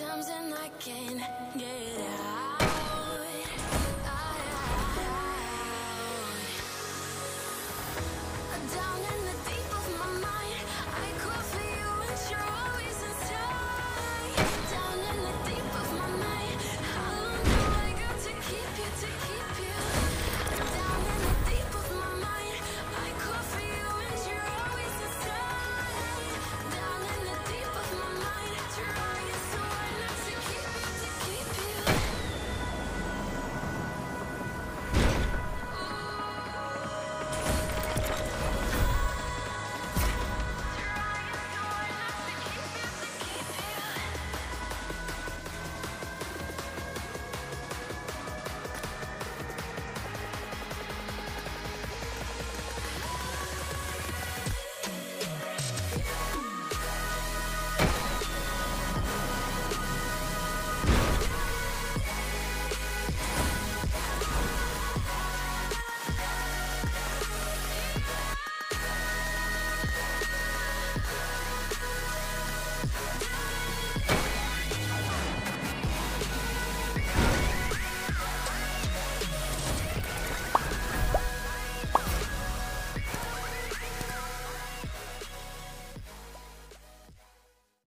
Sometimes and I can't get out.